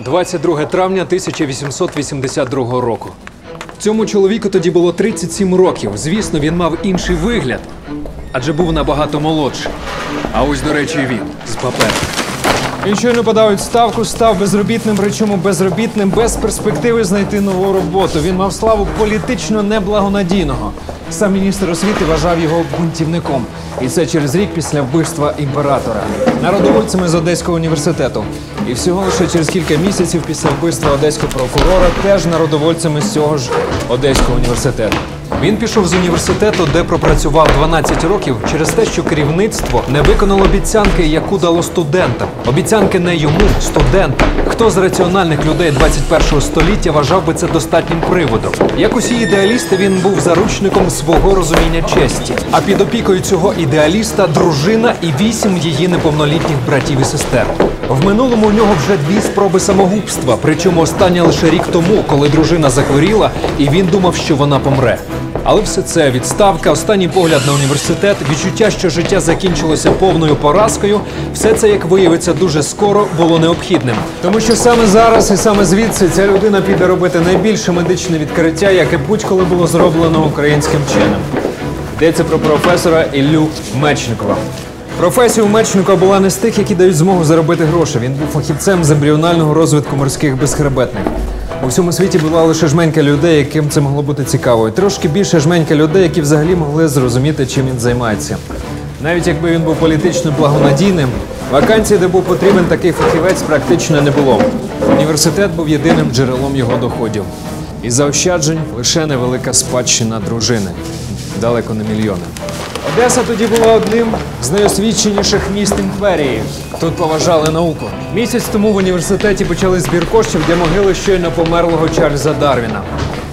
22 травня 1882 року. Цьому чоловіку тоді було 37 років. Звісно, він мав інший вигляд, адже був набагато молодший. А ось, до речі, він з паперу. Він щойно подав відставку, став безробітним, причому безробітним без перспективи знайти нову роботу. Він мав славу політично неблагонадійного. Сам міністр освіти вважав його бунтівником. І це через рік після вбивства імператора. Народовольцями з Одеського університету. І всього лише через кілька місяців після вбивства одеського прокурора теж народовольцями з цього ж Одеського університету. Він пішов з університету, де пропрацював 12 років через те, що керівництво не виконало обіцянки, яку дало студентам. Обіцянки не йому, студентам. Хто з раціональних людей 21 століття вважав би це достатнім приводом? Як усі ідеалісти, він був заручником свого розуміння честі. А під опікою цього ідеаліста дружина і вісім її неповнолітніх братів і сестер. В минулому у нього вже дві спроби самогубства, причому остання лише рік тому, коли дружина захворіла, і він думав, що вона помре. Але все це відставка, останній погляд на університет, відчуття, що життя закінчилося повною поразкою. Все це, як виявиться, дуже скоро було необхідним. Тому що саме зараз і саме звідси ця людина піде робити найбільше медичне відкриття, яке будь-коли було зроблено українським вченим. Йдеться про професора Іллю Мечникова. Професія у Мечникова була не з тих, які дають змогу заробити гроші. Він був фахівцем з ембріонального розвитку морських безхребетних. У всьому світі була лише жменька людей, яким це могло бути цікаво. І трошки більше жменька людей, які взагалі могли зрозуміти, чим він займається. Навіть якби він був політично благонадійним, вакансії, де був потрібен такий фахівець, практично не було. Університет був єдиним джерелом його доходів. І заощаджень лише невелика спадщина дружини. Далеко не мільйони. Одеса тоді була одним з найосвіченіших міст імперії. Тут поважали науку. Місяць тому в університеті почали збір коштів для могили щойно померлого Чарльза Дарвіна.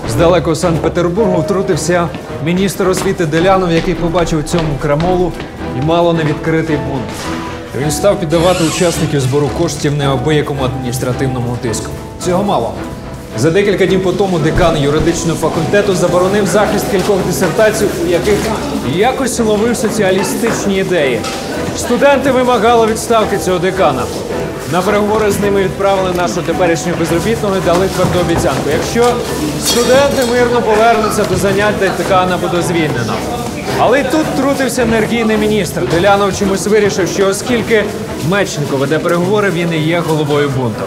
З далекого Санкт-Петербургу втрутився міністр освіти Делянов, який побачив цьому крамолу і мало не відкритий бунт. Він став піддавати учасників збору коштів неабиякому адміністративному тиску. Цього мало. За декілька днів по тому декан юридичного факультету заборонив захист кількох дисертацій, у яких якось ловив соціалістичні ідеї. Студенти вимагали відставки цього декана. На переговори з ними відправили нашого теперішнього безробітного і дали тверду обіцянку. Якщо студенти мирно повернуться до занять, декана буде звільнено. Але й тут втрутився енергійний міністр. Делянов чомусь вирішив, що оскільки Мечников веде переговори, він і є головою бунту.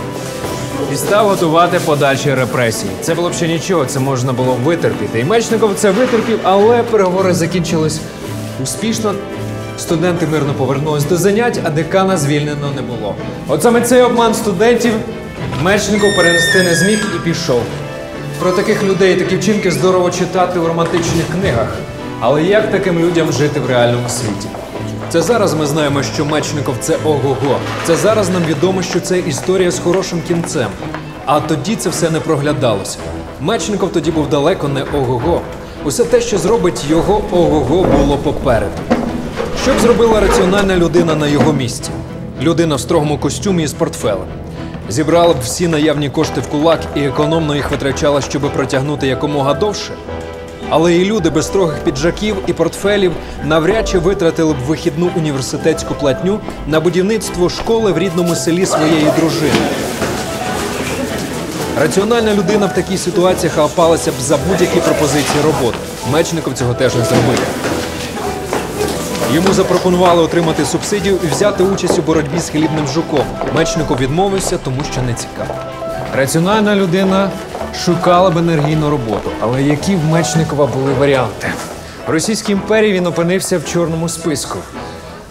І став готувати подальші репресії. Це було б ще нічого, це можна було витерпіти. І Мечников це витерпів, але переговори закінчились успішно. Студенти мирно повернулись до занять, а декана звільнено не було. От саме цей обман студентів Мечников перенести не зміг і пішов. Про таких людей такі вчинки здорово читати у романтичних книгах. Але як таким людям жити в реальному світі? Це зараз ми знаємо, що Мечников це ого-го. Це зараз нам відомо, що це історія з хорошим кінцем. А тоді це все не проглядалося. Мечников тоді був далеко не ого-го. Усе те, що зробить його ого-го, було попереду. Що б зробила раціональна людина на його місці? Людина в строгому костюмі і з портфелем. Зібрала б всі наявні кошти в кулак і економно їх витрачала, щоб протягнути якомога довше. Але і люди без строгих піджаків і портфелів навряд чи витратили б вихідну університетську платню на будівництво школи в рідному селі своєї дружини. Раціональна людина в такій ситуації хапалася б за будь-які пропозиції роботи. Мечников цього теж не зробив. Йому запропонували отримати субсидію і взяти участь у боротьбі з хлібним жуком. Мечников відмовився, тому що не цікаво. Раціональна людина шукала б енергійну роботу, але які в Мечникова були варіанти? В Російській імперії він опинився в чорному списку.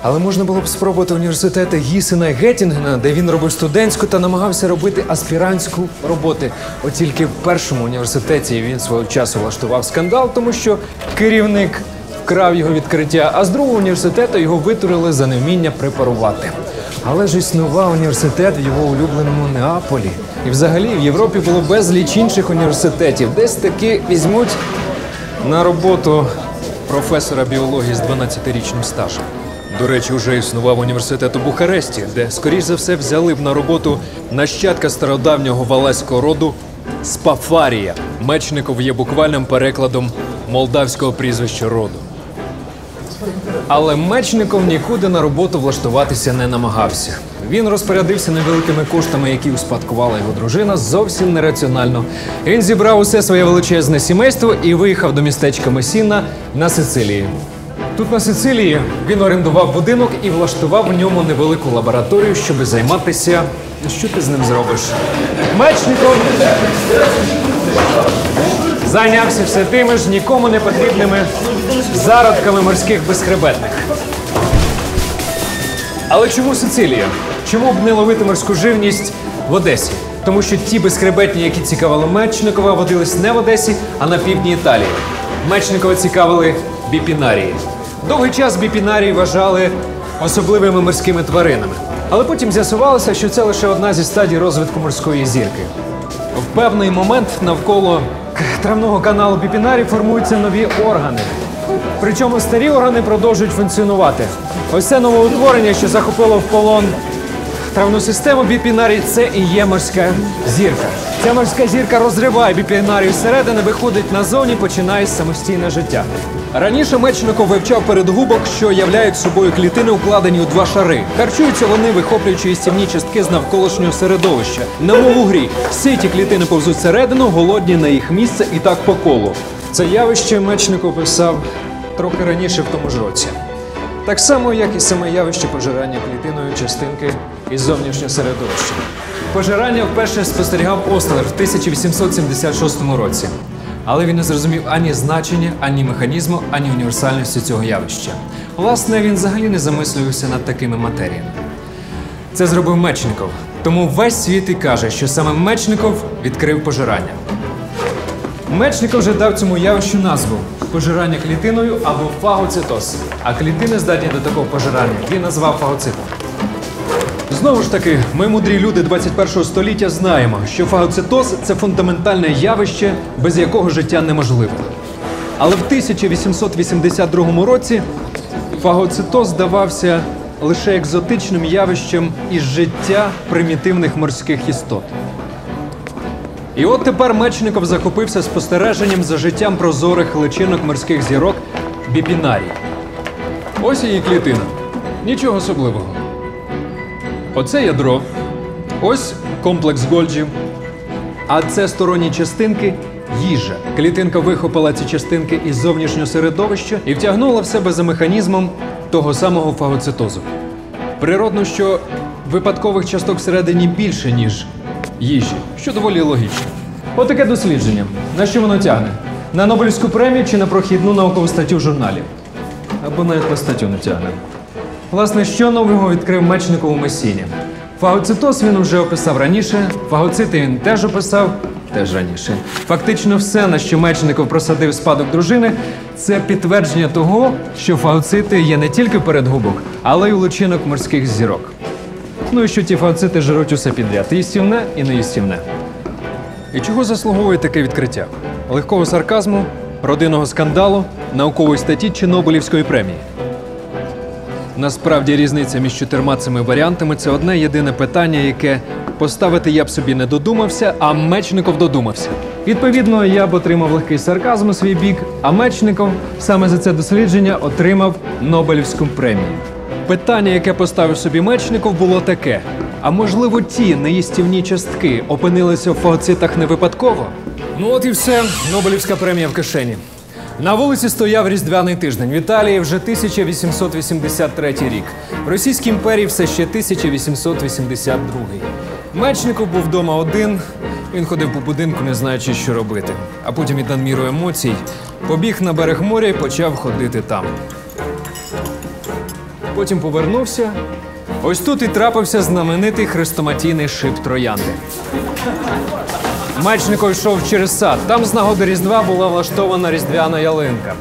Але можна було б спробувати університети Гісена і Геттінгена, де він робив студентську та намагався робити аспірантську роботи. От тільки в першому університеті він свого часу влаштував скандал, тому що керівник вкрав його відкриття, а з другого університету його витурили за невміння препарувати. Але ж існував університет в його улюбленому Неаполі. І взагалі в Європі було безліч інших університетів. Десь таки візьмуть на роботу професора біології з 12-річним стажем. До речі, уже існував університет у Бухаресті, де, скоріш за все, взяли б на роботу нащадка стародавнього валаського роду Спафарія. Мечников є буквальним перекладом молдавського прізвища роду. Але Мечников нікуди на роботу влаштуватися не намагався. Він розпорядився невеликими коштами, які успадкувала його дружина, зовсім нераціонально. Він зібрав усе своє величезне сімейство і виїхав до містечка Месіна на Сицилії. Тут на Сицилії він орендував будинок і влаштував у ньому невелику лабораторію, щоб займатися. Що ти з ним зробиш? Мечников зайнявся все тими ж нікому не потрібними зародками морських безхребетних. Але чому Сицилія? Чому б не ловити морську живність в Одесі? Тому що ті безхребетні, які цікавили Мечникова, водились не в Одесі, а на півдні Італії. Мечникова цікавили біпінарії. Довгий час біпінарії вважали особливими морськими тваринами. Але потім з'ясувалося, що це лише одна зі стадій розвитку морської зірки. В певний момент навколо травного каналу біпінарій формуються нові органи. Причому старі органи продовжують функціонувати. Ось це новоутворення, що захопило в полон травну систему біпінарій, це і є морська зірка. Ця морська зірка розриває біпінарій всередини, виходить назовні, починає самостійне життя. Раніше Мечников вивчав передгубок, що являють собою клітини, укладені у два шари. Харчуються вони, вихоплюючи істівні частки з навколишнього середовища. Немов у грі. Всі ті клітини повзуть всередину, голодні на їх місце і так по колу. Це явище Мечников писав трохи раніше в тому ж році. Так само, як і саме явище пожирання клітиною частинки із зовнішнього середовища. Пожирання вперше спостерігав Ослер в 1876 році. Але він не зрозумів ані значення, ані механізму, ані універсальності цього явища. Власне, він взагалі не замислювався над такими матеріями. Це зробив Мечников. Тому весь світ і каже, що саме Мечников відкрив пожирання. Мечников вже дав цьому явищу назву пожирання клітиною або фагоцитоз. А клітини здатні до такого пожирання він назвав фагоцитом. Знову ж таки, ми, мудрі люди 21 століття, знаємо, що фагоцитоз це фундаментальне явище, без якого життя неможливе. Але в 1882 році фагоцитоз здавався лише екзотичним явищем із життя примітивних морських істот. І от тепер Мечников захопився спостереженням за життям прозорих личинок морських зірок біпінарій. Ось її клітина. Нічого особливого. Оце ядро. Ось комплекс Гольджі. А це сторонні частинки їжа. Клітинка вихопила ці частинки із зовнішнього середовища і втягнула в себе за механізмом того самого фагоцитозу. Природно, що випадкових часток всередині більше, ніж їжі, що доволі логічно. Отаке дослідження. На що воно тягне? На Нобелівську премію чи на прохідну наукову статтю в журналі? Або навіть на статтю не тягне. Власне, що нового відкрив Мечников у Месіні? Фагоцитоз він вже описав раніше, фагоцити він теж описав теж раніше. Фактично, все, на що Мечников просадив спадок дружини, це підтвердження того, що фагоцити є не тільки передгубок, але й у личинок морських зірок. Ну і що ті фагоцити жируть усе підряд, і їстівне, і неїстівне. І чого заслуговує таке відкриття? Легкого сарказму, родинного скандалу, наукової статті чи Нобелівської премії? Насправді різниця між чотирма цими варіантами це одне єдине питання, яке поставити я б собі не додумався, а Мечников додумався. Відповідно, я б отримав легкий сарказм у свій бік, а Мечников саме за це дослідження отримав Нобелівську премію. Питання, яке поставив собі Мечников, було таке: а можливо, ті неїстівні частки опинилися в фагоцитах не випадково? Ну от і все. Нобелівська премія в кишені. На вулиці стояв різдвяний тиждень. В Італії вже 1883 рік. В Російській імперії все ще 1882. Мечников був вдома один. Він ходив по будинку, не знаючи, що робити. А потім від надміру емоцій побіг на берег моря і почав ходити там. Потім повернувся. Ось тут і трапився знаменитий хрестоматійний шип троянди. Мечников йшов через сад. Там з нагоди Різдва була влаштована різдвяна ялинка.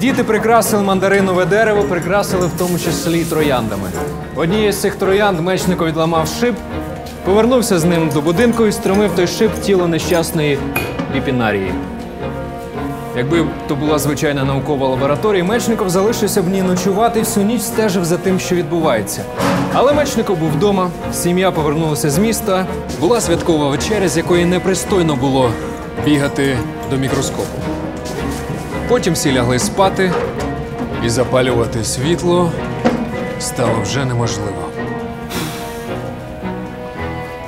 Діти прикрасили мандаринове дерево, прикрасили в тому числі і трояндами. Однією з цих троянд Мечников відламав шип, повернувся з ним до будинку і струмив той шип тіло нещасної біпінарії. Якби то була звичайна наукова лабораторія, Мечников залишився б ній ночувати і всю ніч стежив за тим, що відбувається. Але Мечников був вдома, сім'я повернулася з міста. Була святкова вечеря, з якої непристойно було бігати до мікроскопу. Потім всі лягли спати, і запалювати світло стало вже неможливо.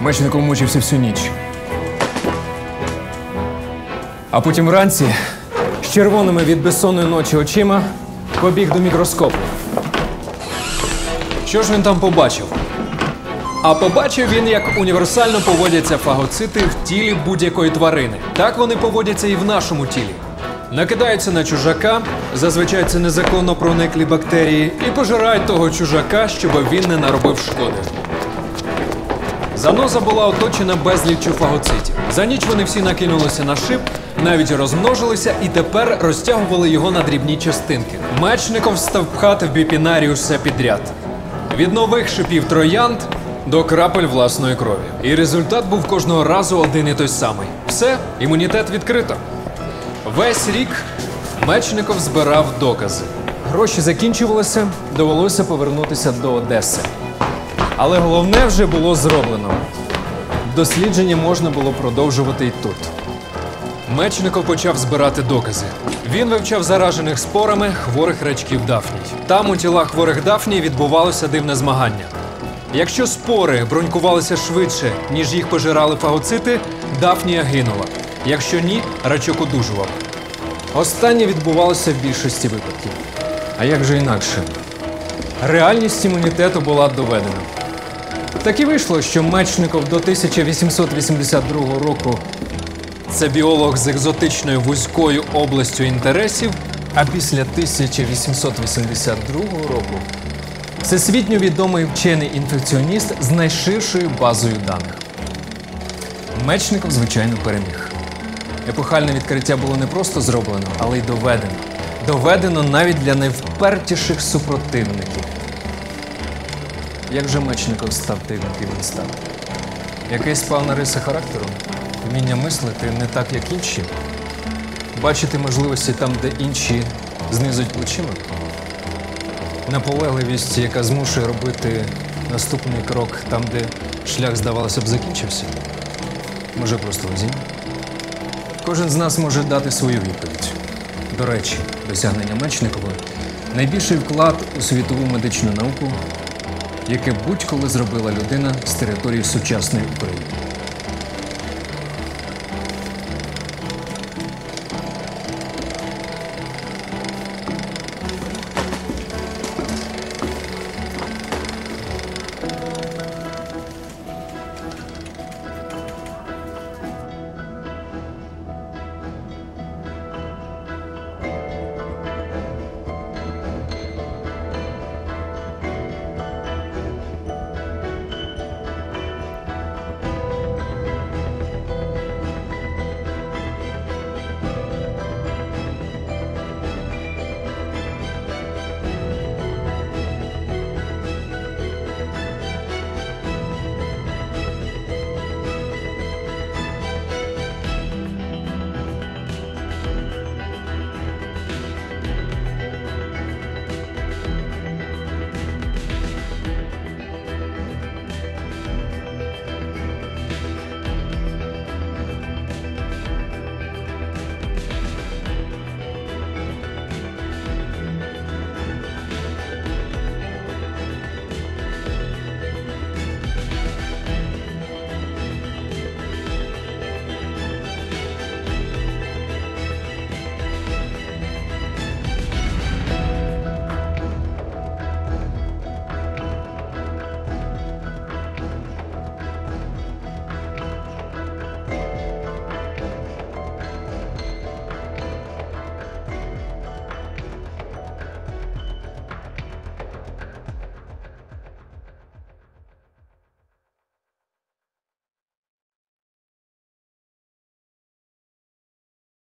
Мечников мучився всю ніч. А потім вранці червоними від безсонної ночі очима побіг до мікроскопу. Що ж він там побачив? А побачив він, як універсально поводяться фагоцити в тілі будь-якої тварини. Так вони поводяться і в нашому тілі. Накидаються на чужака, зазвичай це незаконно прониклі бактерії, і пожирають того чужака, щоб він не наробив шкоди. Заноза була оточена безліччю фагоцитів. За ніч вони всі накинулися на шип, навіть розмножилися і тепер розтягували його на дрібні частинки. Мечников став пхати в біпінарію все підряд. Від нових шипів троянд до крапель власної крові. І результат був кожного разу один і той самий. Все, імунітет відкрито. Весь рік Мечников збирав докази. Гроші закінчувалися, довелося повернутися до Одеси. Але головне вже було зроблено. Дослідження можна було продовжувати і тут. Мечников почав збирати докази. Він вивчав заражених спорами хворих рачків Дафній. Там у тілах хворих Дафній відбувалося дивне змагання. Якщо спори бронькувалися швидше, ніж їх пожирали фагоцити, Дафнія гинула. Якщо ні, рачок одужував. Останнє відбувалося в більшості випадків. А як же інакше? Реальність імунітету була доведена. Так і вийшло, що Мечников до 1882 року, Це біолог з екзотичною вузькою областю інтересів. а після 1882 року всесвітньо відомий вчений інфекціоніст з найширшою базою даних. Мечников, звичайно, переміг. Епохальне відкриття було не просто зроблено, але й доведено. Доведено навіть для найвпертіших супротивників. Як же Мечников став тим, яким він став? Якась певна риса характеру? Вміння мислити не так, як інші. Бачити можливості там, де інші знизують плечима. Наполегливість, яка змушує робити наступний крок там, де шлях, здавалося б, закінчився. Може, просто везіння? Кожен з нас може дати свою відповідь. До речі, досягнення Мечникова найбільший вклад у світову медичну науку, яке будь-коли зробила людина з території сучасної України.